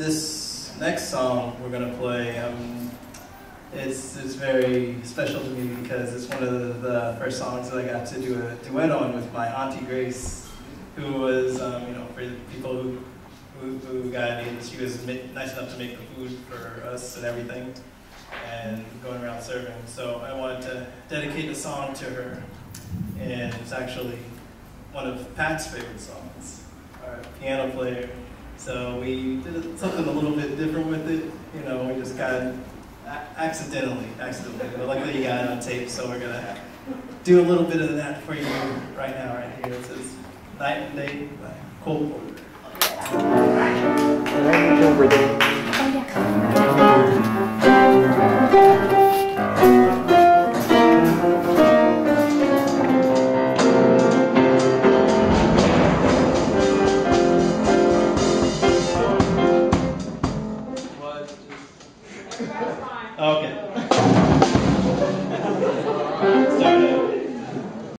this next song we're gonna play, um, it's it's very special to me because it's one of the, first songs that I got to do a duet on with my auntie Grace, who was um, you know for people who who, who got me. She was nice enough to make the food for us and everything, and going around serving. So I wanted to dedicate a song to her, and it's actually one of Pat's favorite songs, our piano player. So we did something a little bit different with it. You know, we just got accidentally, accidentally. But luckily you got it on tape, so we're gonna do a little bit of that for you right now, right here. It says Night and Day uh, by Cole okay.